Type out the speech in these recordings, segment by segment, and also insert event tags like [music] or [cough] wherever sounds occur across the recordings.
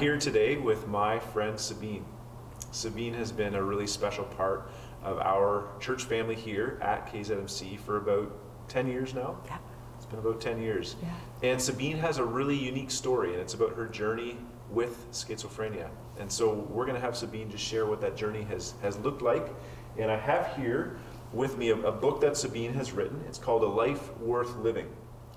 here today with my friend Sabine. Sabine has been a really special part of our church family here at KZMC for about 10 years now. Yeah. It's been about 10 years. Yeah. And Sabine has a really unique story, and it's about her journey with schizophrenia. And so we're going to have Sabine just share what that journey has, has looked like. And I have here with me a, a book that Sabine has written. It's called A Life Worth Living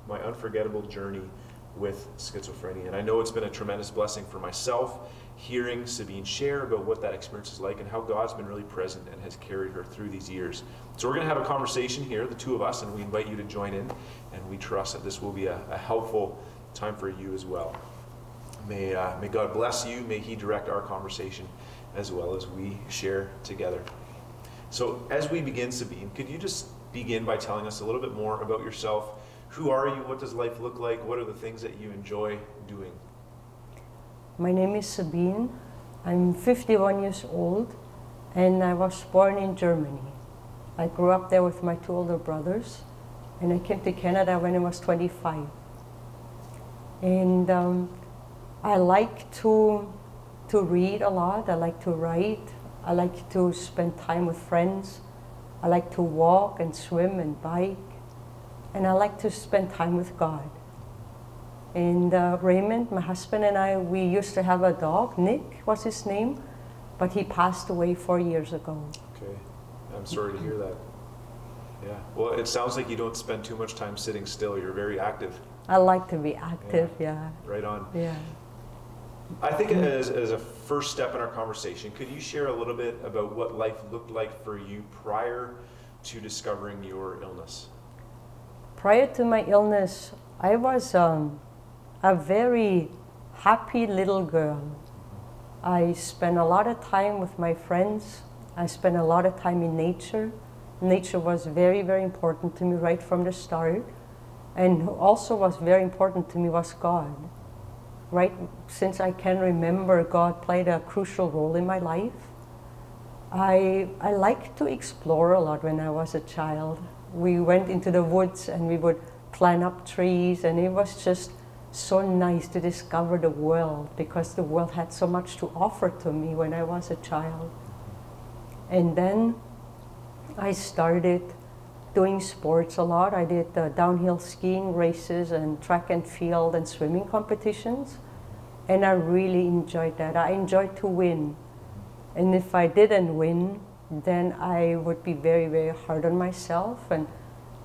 My Unforgettable Journey with Schizophrenia. And I know it's been a tremendous blessing for myself hearing Sabine share about what that experience is like and how God's been really present and has carried her through these years. So we're going to have a conversation here, the two of us, and we invite you to join in. And we trust that this will be a, a helpful time for you as well. May, uh, may God bless you. May He direct our conversation as well as we share together. So, as we begin, Sabine, could you just begin by telling us a little bit more about yourself? Who are you? What does life look like? What are the things that you enjoy doing? My name is Sabine. I'm 51 years old and I was born in Germany. I grew up there with my two older brothers and I came to Canada when I was 25. And um, I like to, to read a lot, I like to write, I like to spend time with friends, I like to walk and swim and bike, and I like to spend time with God. And uh, Raymond, my husband and I, we used to have a dog, Nick was his name, but he passed away four years ago. Okay. I'm sorry to hear that. Yeah. Well, it sounds like you don't spend too much time sitting still. You're very active. I like to be active, yeah. Right on. Yeah. I think as, as a first step in our conversation, could you share a little bit about what life looked like for you prior to discovering your illness? Prior to my illness, I was um, a very happy little girl. I spent a lot of time with my friends. I spent a lot of time in nature. Nature was very, very important to me right from the start. And also was very important to me was God. Right since I can remember, God played a crucial role in my life. I, I liked to explore a lot when I was a child. We went into the woods and we would climb up trees and it was just so nice to discover the world because the world had so much to offer to me when I was a child. And then I started doing sports a lot. I did uh, downhill skiing races and track and field and swimming competitions. And I really enjoyed that. I enjoyed to win. And if I didn't win, then I would be very, very hard on myself and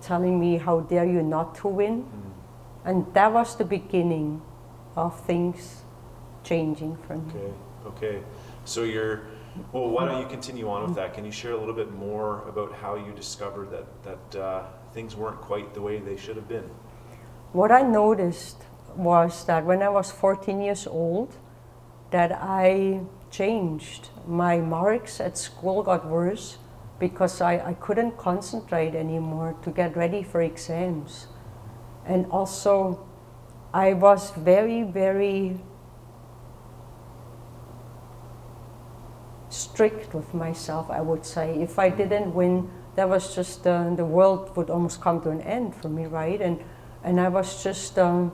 telling me, how dare you not to win? And that was the beginning of things changing for me. Okay. Okay. So you're well. Why don't you continue on with that? Can you share a little bit more about how you discovered that that uh, things weren't quite the way they should have been? What I noticed was that when I was 14 years old, that I changed. My marks at school got worse because I, I couldn't concentrate anymore to get ready for exams. And also, I was very, very strict with myself, I would say. If I didn't win, that was just, uh, the world would almost come to an end for me, right? And, and I was just um,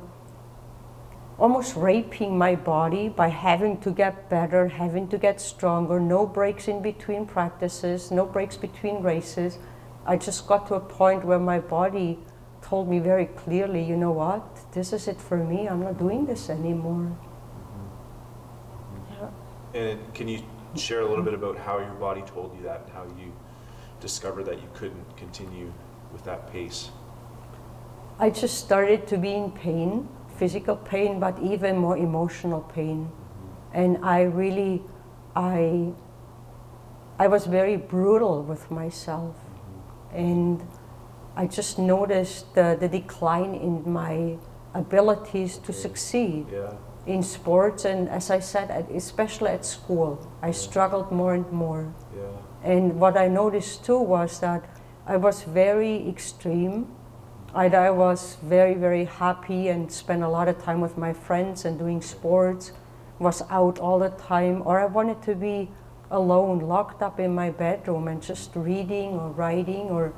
almost raping my body by having to get better, having to get stronger, no breaks in between practices, no breaks between races. I just got to a point where my body told me very clearly, you know what, this is it for me, I'm not doing this anymore. Mm-hmm. Yeah. And can you share a little bit about how your body told you that and how you discovered that you couldn't continue with that pace? I just started to be in pain, physical pain, but even more emotional pain. And I really, I, I was very brutal with myself. And I just noticed the, the decline in my abilities to succeed Yeah. in sports. And as I said, especially at school, I struggled more and more. Yeah. And what I noticed too was that I was very extreme. Either I was very, very happy and spent a lot of time with my friends and doing sports, was out all the time, or I wanted to be alone, locked up in my bedroom and just reading or writing or,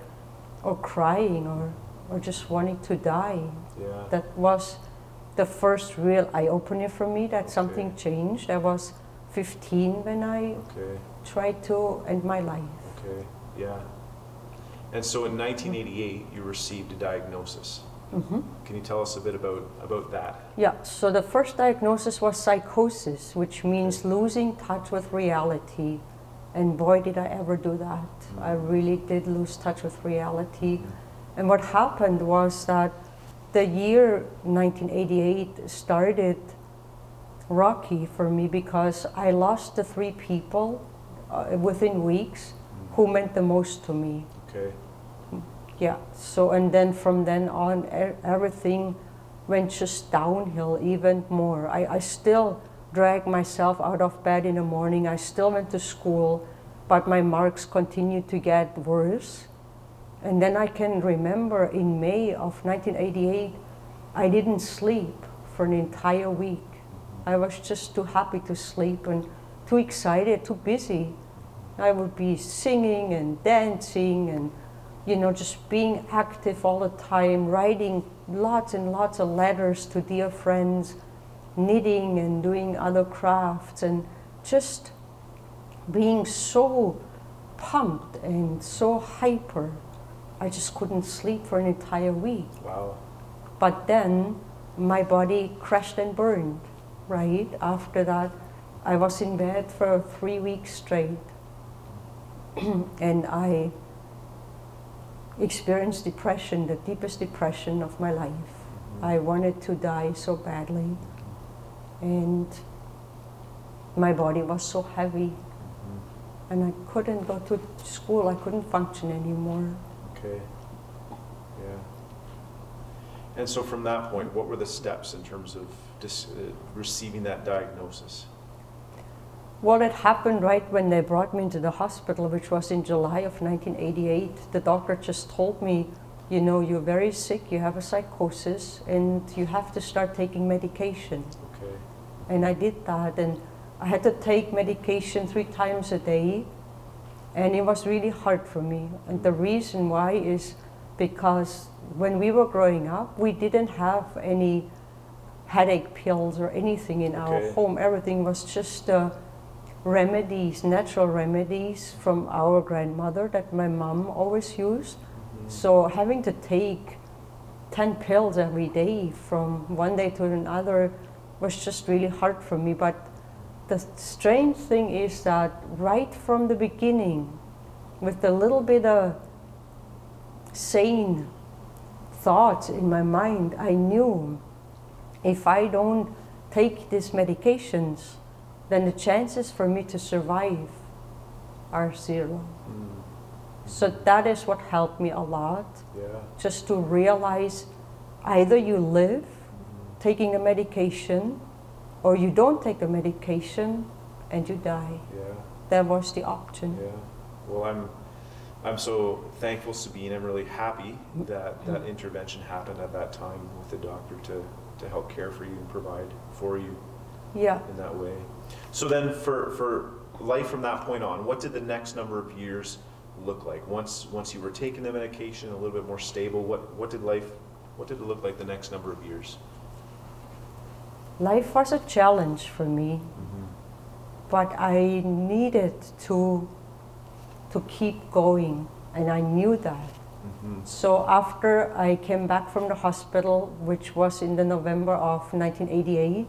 or crying or, or just wanting to die. Yeah. That was the first real eye opener for me that Okay. something changed. I was 15 when I Okay. tried to end my life. Okay. Yeah. And so in 1988, you received a diagnosis. hmm Can you tell us a bit about about that? Yeah, so the first diagnosis was psychosis, which means losing touch with reality. And boy, did I ever do that. I really did lose touch with reality. And what happened was that the year 1988 started rocky for me because I lost the three people uh, within weeks who meant the most to me. Okay. Yeah. So and then from then on, e- everything went just downhill even more. I, I still dragged myself out of bed in the morning. I still went to school, but my marks continued to get worse. And then I can remember in May of 1988, I didn't sleep for an entire week. I was just too happy to sleep and too excited, too busy. I would be singing and dancing and, you know, just being active all the time, writing lots and lots of letters to dear friends, knitting and doing other crafts, and just being so pumped and so hyper. I just couldn't sleep for an entire week. Wow. But then my body crashed and burned, right? After that, I was in bed for three weeks straight. [clears throat] and I experienced depression, the deepest depression of my life. I wanted to die so badly. And my body was so heavy. And I couldn't go to school, I couldn't function anymore. Okay. Yeah. And so from that point, what were the steps in terms of uh, receiving that diagnosis? Well, it happened right when they brought me into the hospital, which was in July of 1988. The doctor just told me, you know, you're very sick, you have a psychosis, and you have to start taking medication. Okay. And I did that, and I had to take medication three times a day, and it was really hard for me. And the reason why is because when we were growing up, we didn't have any headache pills or anything in our Okay. home. Everything was just uh, remedies, natural remedies from our grandmother that my mom always used. So having to take 10 pills every day from one day to another was just really hard for me. But the strange thing is that right from the beginning, with a little bit of sane thoughts in my mind, I knew if I don't take these medications, then the chances for me to survive are zero. Mm. So that is what helped me a lot, Yeah. just to realize either you live taking a medication or you don't take the medication and you die. Yeah. That was the option. Yeah. Well, I'm, I'm so thankful, Sabine. I'm really happy that that intervention happened at that time with the doctor to, to help care for you and provide for you Yeah. in that way. So then, for for life from that point on, what did the next number of years look like? Once once you were taking the medication, a little bit more stable. What what did life what did it look like the next number of years? Life was a challenge for me, but I needed to to keep going and I knew that. Mm-hmm. So after I came back from the hospital, which was in the November of 1988,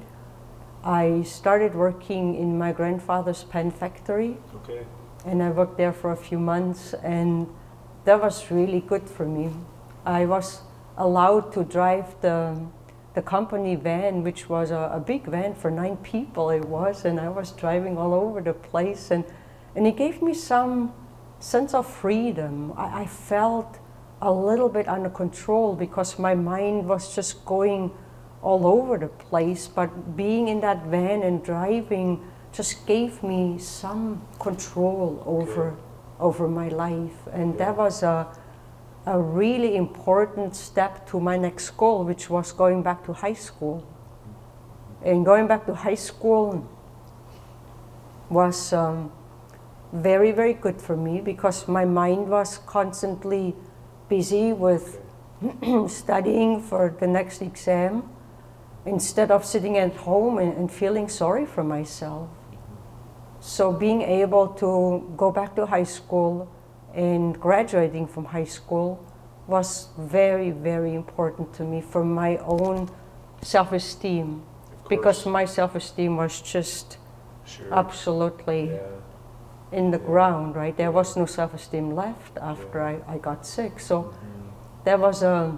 I started working in my grandfather's pen factory Okay. and I worked there for a few months and that was really good for me. I was allowed to drive the, the company van, which was a, a big van for nine people it was, and I was driving all over the place and, and it gave me some sense of freedom. I, I felt a little bit under control because my mind was just going all over the place, but being in that van and driving just gave me some control over over my life, and that was a a really important step to my next goal, which was going back to high school. And going back to high school was um, very very good for me because my mind was constantly busy with [clears throat] studying for the next exam instead of sitting at home and, and feeling sorry for myself. So being able to go back to high school and graduating from high school was very, very important to me for my own self-esteem because my self-esteem was just Sure. absolutely Yeah. in the Yeah. ground, right? There was no self-esteem left after Yeah. I, I got sick. So Mhm. that was a,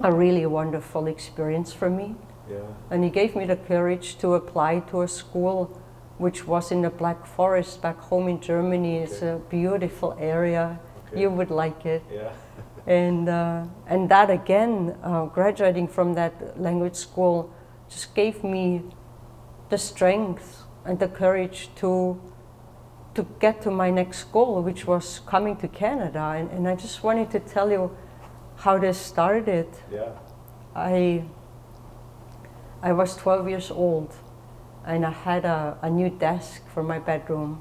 a really wonderful experience for me. Yeah. And he gave me the courage to apply to a school which was in the Black Forest back home in Germany. It's a beautiful area. Okay. You would like it. Yeah. [laughs] And, uh, and that again, uh, graduating from that language school just gave me the strength and the courage to, to get to my next goal, which was coming to Canada. And, and I just wanted to tell you how this started. Yeah. I, I was 12 years old and I had a, a new desk for my bedroom.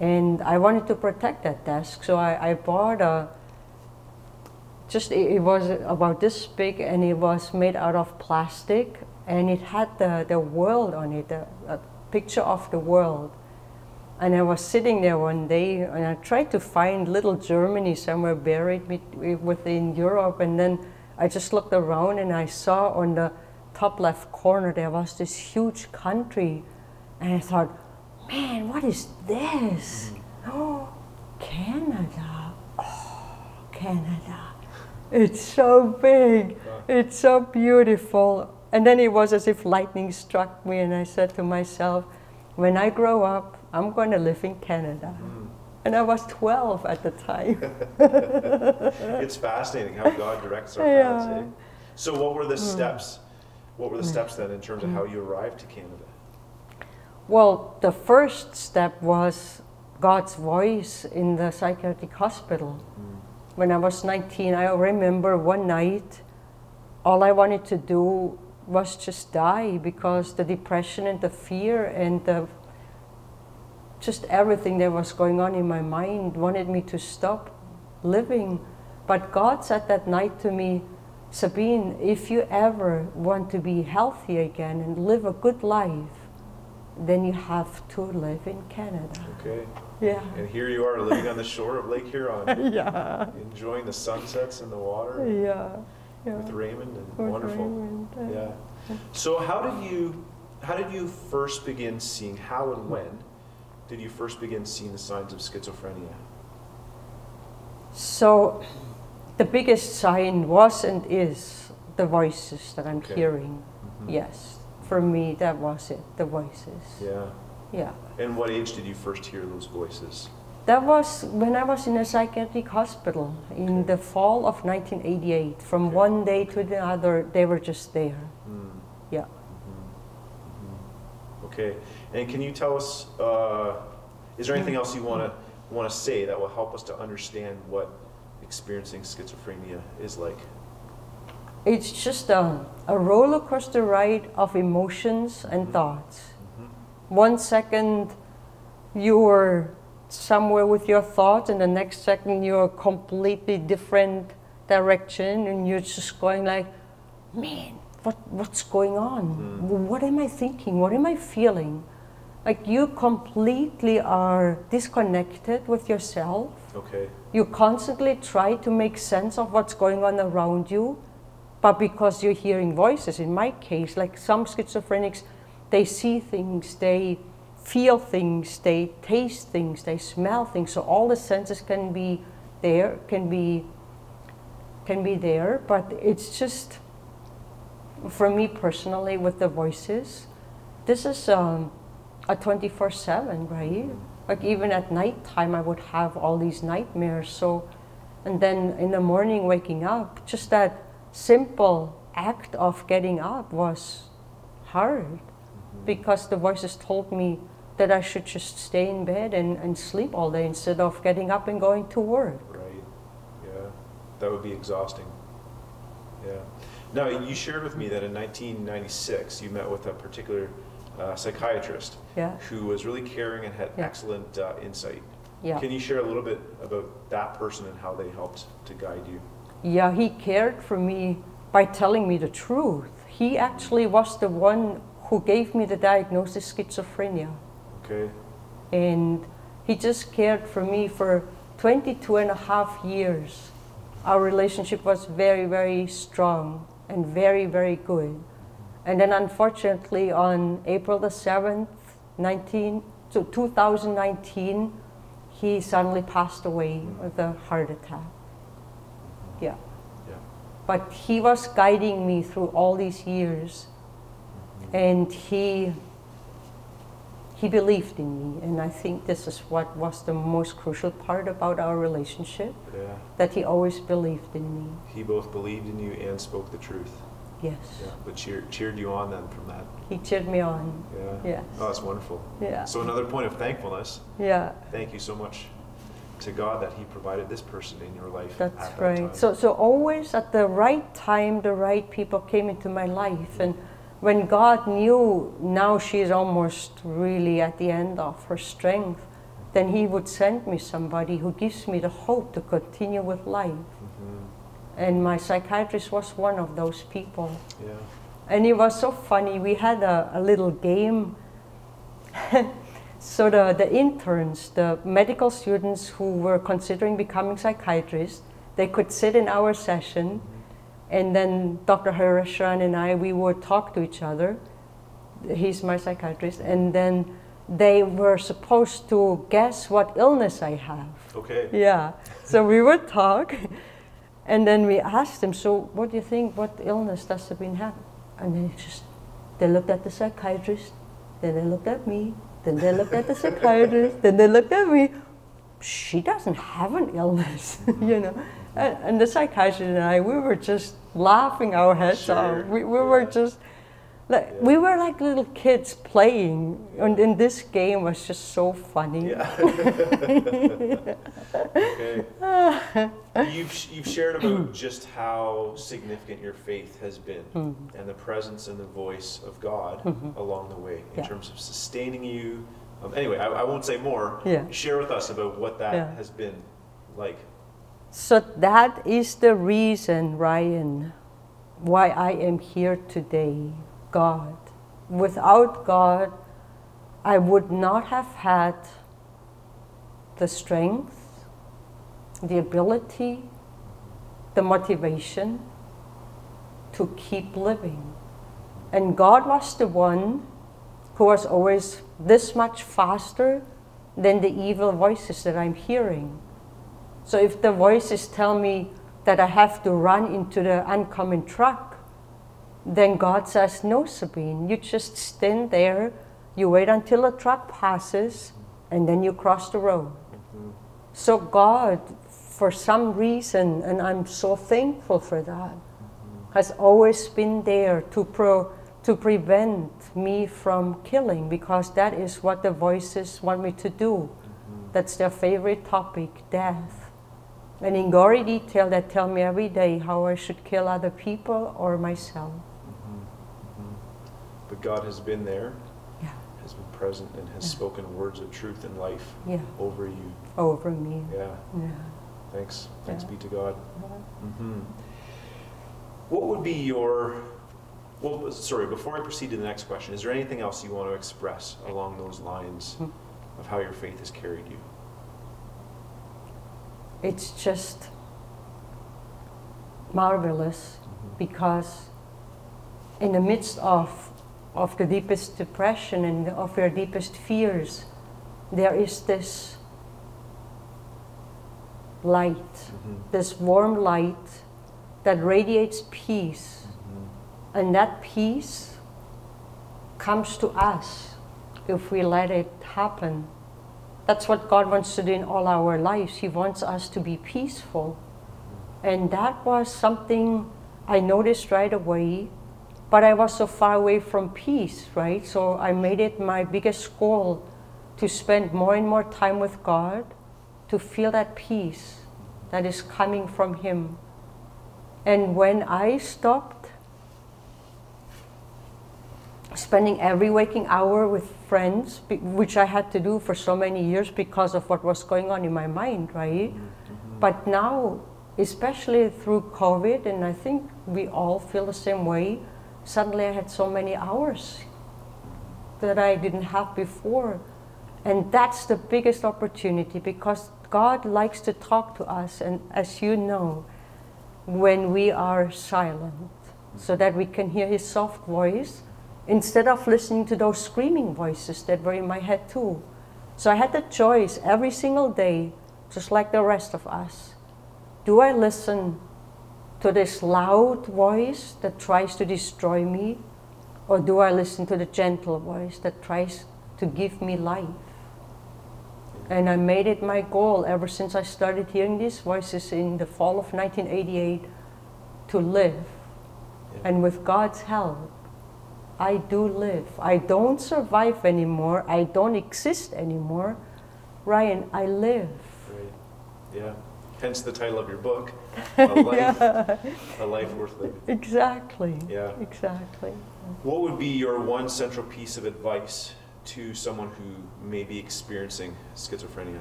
And I wanted to protect that desk, so I, I bought a, just, it, was about this big and it was made out of plastic and it had the, the world on it, a, a picture of the world. And I was sitting there one day and I tried to find little Germany somewhere buried within Europe. And then I just looked around and I saw on the top left corner there was this huge country. And I thought, man, what is this? Oh, Canada. Oh, Canada. It's so big. It's so beautiful. And then it was as if lightning struck me, and I said to myself, when I grow up, I'm going to live in Canada. Mm. And I was 12 at the time. [laughs] It's fascinating how God directs our Yeah. paths. eh? [laughs] So, what were the steps? What were the steps then in terms of how you arrived to Canada? well, the first step was God's voice in the psychiatric hospital. Mm. When I was 19, I remember one night, all I wanted to do was just die because the depression and the fear and the just everything that was going on in my mind wanted me to stop living. But God said that night to me, Sabine, if you ever want to be healthy again and live a good life, then you have to live in Canada. Okay. Yeah. And here you are living on the shore of Lake Huron, [laughs] Yeah. enjoying the sunsets and the water Yeah. yeah. with Raymond and With wonderful. Raymond, uh, Yeah. So how did you how did you first begin seeing how and when did you first begin seeing the signs of schizophrenia? So, the biggest sign was and is the voices that I'm Okay. hearing. Mhm. Yes, for me, that was it, the voices. Yeah. Yeah. And what age did you first hear those voices? That was when I was in a psychiatric hospital in Okay. the fall of 1988. From Okay. one day to the other, they were just there. Hmm. Yeah. Mhm. Okay. And can you tell us, uh, is there anything else you want to want to say that will help us to understand what experiencing schizophrenia is like? It's just a, a roller coaster ride of emotions and Mhm. thoughts. Mhm. One second you're somewhere with your thoughts, and the next second you're a completely different direction, and you're just going like, man, what, what's going on? Mm. What am I thinking? What am I feeling? Like you completely are disconnected with yourself. Okay. You constantly try to make sense of what's going on around you, but because you're hearing voices, in my case, like some schizophrenics, they see things, they feel things, they taste things, they smell things. So all the senses can be there, can be can be there, but it's just for me personally with the voices, this is um, a 24/7, right? Like even at night time, I would have all these nightmares. So, and then in the morning, waking up, just that simple act of getting up was hard mm-hmm. because the voices told me that I should just stay in bed and, and sleep all day instead of getting up and going to work. Right. Yeah. That would be exhausting. Yeah. Now, you shared with me that in 1996 you met with a particular uh, psychiatrist Yeah, who was really caring and had Yeah. excellent uh, insight. yeah. Can you share a little bit about that person and how they helped to guide you? Yeah, he cared for me by telling me the truth. he actually was the one who gave me the diagnosis schizophrenia. Okay. And he just cared for me for 22 and a half years. Our relationship was very, very strong and very, very good. And then unfortunately on April the 7th, 19, so 2019, he suddenly passed away with a heart attack. Yeah. Yeah. But he was guiding me through all these years. Mm-hmm. And he he believed in me and I think this is what was the most crucial part about our relationship Yeah. that he always believed in me. He both believed in you and spoke the truth. Yes. Yeah. But cheered cheered you on then from that. He cheered me on. Yeah. Yes. Oh, that's wonderful. Yeah. So another point of thankfulness. Yeah. Thank you so much to God that He provided this person in your life. That's at that right. So, so always at the right time, the right people came into my life. And when God knew now she's almost really at the end of her strength, then He would send me somebody who gives me the hope to continue with life. Mhm. And my psychiatrist was one of those people. Yeah. And it was so funny. We had a, a little game. [laughs] so the, the interns, the medical students who were considering becoming psychiatrists, they could sit in our session, mm-hmm. and then Dr. Harashan and I, we would talk to each other. He's my psychiatrist, and then they were supposed to guess what illness I have. Okay. Yeah. So we would talk, and then we asked him, "So, what do you think? What illness does Sabine have?" And then just they looked at the psychiatrist, then they looked at me, then they looked at the psychiatrist, then they looked at me. She doesn't have an illness, [laughs] you know. And, and the psychiatrist and I, we were just laughing our heads Sure, off. We, we were just like we were like little kids playing, and, and this game was just so funny. Yeah. [laughs] okay. You've, you've shared about [clears throat] just how significant your faith has been and the presence and the voice of God along the way in Mm-hmm. Yeah. terms of sustaining you. Um, anyway, I, I won't say more. Yeah. Share with us about what that Yeah. has been like. So that is the reason, Ryan, why I am here today. God. Without God, I would not have had the strength, the ability, the motivation to keep living. And God was the one who was always this much faster than the evil voices that I'm hearing. So if the voices tell me that I have to run into the oncoming truck, then God says, No, Sabine, you just stand there, you wait until a truck passes, and then you cross the road. Mm-hmm. So God, for some reason, and I'm so thankful for that, mm-hmm. has always been there to pro, to prevent me from killing because that is what the voices want me to do. Mm-hmm. That's their favorite topic, death. And in gory detail, they tell me every day how I should kill other people or myself. God has been there, Yeah. has been present, and has spoken words of truth and life Yeah, over you. over me. Yeah. Yeah. Thanks. Thanks Yeah. be to God. hmm What would be your, well, sorry, before I proceed to the next question, is there anything else you want to express along those lines Hmm. of how your faith has carried you? It's just marvelous because in the midst of, of the deepest depression and of your deepest fears, there is this light, Mhm. this warm light that radiates peace. Mhm. And that peace comes to us if we let it happen. That's what God wants to do in all our lives. He wants us to be peaceful. And that was something I noticed right away. But I was so far away from peace, right? So I made it my biggest goal to spend more and more time with God, to feel that peace that is coming from Him. And when I stopped spending every waking hour with friends, which I had to do for so many years because of what was going on in my mind, right? Mm-hmm. But now, especially through COVID, and I think we all feel the same way, suddenly I had so many hours that I didn't have before. And that's the biggest opportunity because God likes to talk to us, and as you know, when we are silent, so that we can hear His soft voice instead of listening to those screaming voices that were in my head too. So I had the choice every single day, just like the rest of us. Do I listen to this loud voice that tries to destroy me? Or do I listen to the gentle voice that tries to give me life? And I made it my goal ever since I started hearing these voices in the fall of 1988 to live. Yeah. And with God's help, I do live. I don't survive anymore. I don't exist anymore. Ryan, I live. Right. Yeah. Hence the title of your book, A [laughs] Life, yeah, a life Worth Living. exactly. Yeah. Exactly. What would be your one central piece of advice to someone who may be experiencing schizophrenia?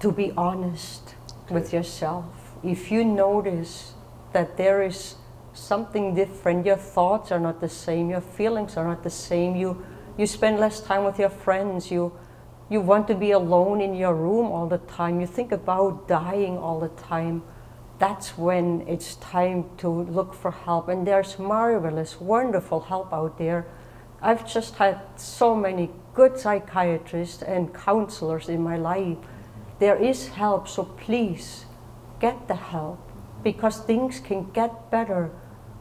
To be honest with yourself. If you notice that there is something different, your thoughts are not the same, your feelings are not the same, you, you spend less time with your friends, you, you want to be alone in your room all the time, you think about dying all the time, that's when it's time to look for help. And there's marvelous, wonderful help out there. I've just had so many good psychiatrists and counselors in my life. There is help, so please get the help because things can get better.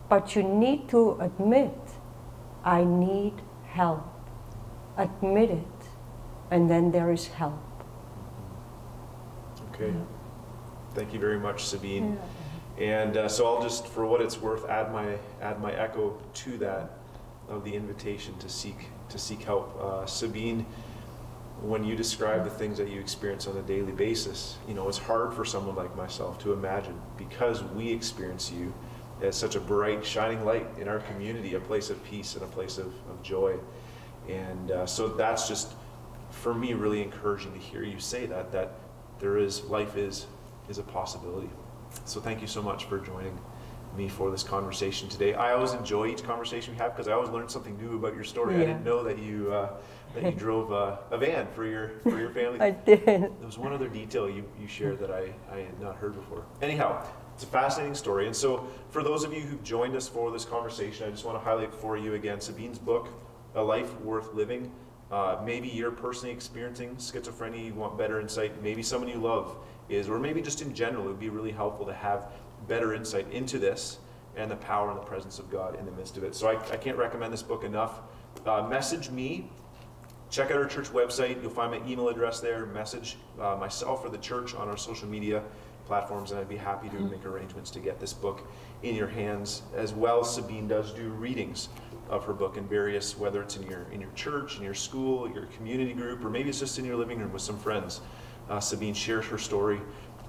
But you need to admit, I need help. Admit it, and then there is help. Okay. Thank you very much, Sabine. And uh, so I'll just, for what it's worth, add my add my echo to that of the invitation to seek to seek help. Uh, Sabine, when you describe the things that you experience on a daily basis, you know it's hard for someone like myself to imagine because we experience you as such a bright, shining light in our community, a place of peace and a place of, of joy. And uh, so that's just for me really encouraging to hear you say that that there is life is is a possibility. So thank you so much for joining me for this conversation today. I always enjoy each conversation we have because I always learn something new about your story. I didn't know that you uh, that you drove uh, a van for your for your family. [laughs] I did. There was one other detail you, you shared that I, I had not heard before. Anyhow, it's a fascinating story. And so, for those of you who've joined us for this conversation, I just want to highlight for you again Sabine's book, A Life Worth Living. Uh, maybe you're personally experiencing schizophrenia, you want better insight. Maybe someone you love is, or maybe just in general, it would be really helpful to have better insight into this and the power and the presence of God in the midst of it. So, I, I can't recommend this book enough. Uh, message me check out our church website. You'll find my email address there. Message uh, myself or the church on our social media platforms, and I'd be happy to make arrangements to get this book in your hands. As well, Sabine does do readings of her book in various, whether it's in your in your church, in your school, your community group, or maybe it's just in your living room with some friends. Uh, Sabine shares her story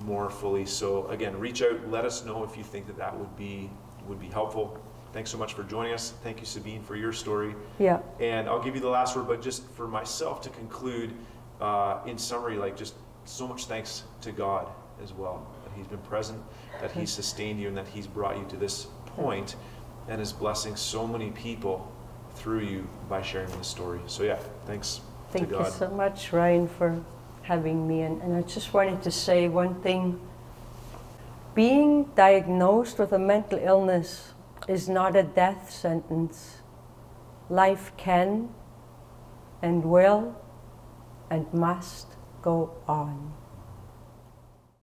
more fully. So again, reach out. Let us know if you think that that would be would be helpful. Thanks so much for joining us. Thank you, Sabine, for your story. Yeah. And I'll give you the last word, but just for myself to conclude, uh, in summary, like just so much thanks to God as well that He's been present, that He's sustained you, and that He's brought you to this point, and is blessing so many people through you by sharing this story. So yeah, thanks Thank you so much, Ryan, for having me. And, and I just wanted to say one thing. Being diagnosed with a mental illness is not a death sentence. Life can and will and must go on.